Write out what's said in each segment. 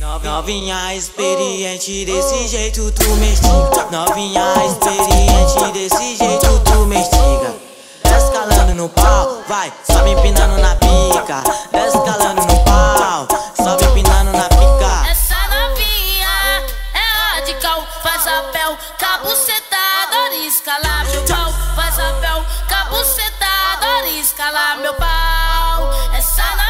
Novinha experiente desse jeito tu mestiga Novinha experiente desse jeito tu mestiga Escalando no pau, vai, sobe empinando na pica. Escalando no pau, sobe empinando na pica. Essa novinha é radical Faz apel, cabucetada, escalar meu pau. Faz apel, cabucetada, escalar meu pau. Essa novinha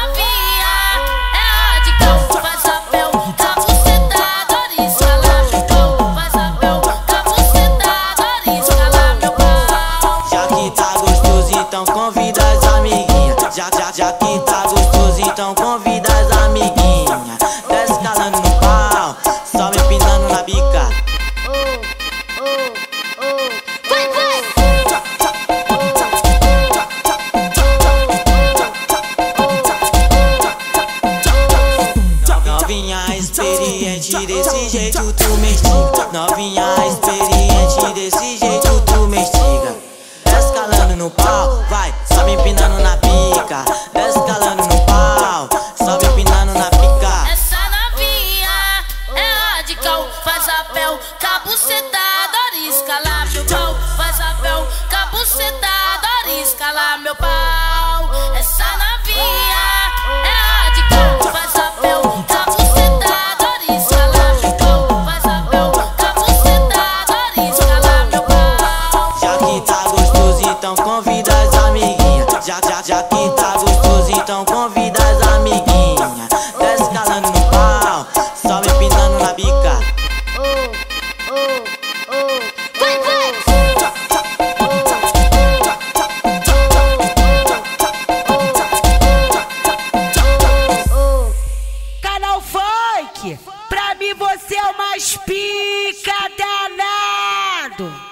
Que tá gostoso, então convida as amiguinhas. Desce escalando no pau, sobe empinando na bica! Novinha experiente desse jeito tu mestiga Novinha experiente desse jeito tu mestiga Escalando no pau, vai, sobe empinando na pica cabucetada, escalar meu pau. Faz apel, cabucetada, escalar meu pau. Essa novinha é radical, faz apel, cabucetada, escalar meu pau. Faz apel, cabucetada, escalar meu pau. Já que tá gostoso, então convida as amiguinhas Já, já, já pra mim você é o mais pica danado.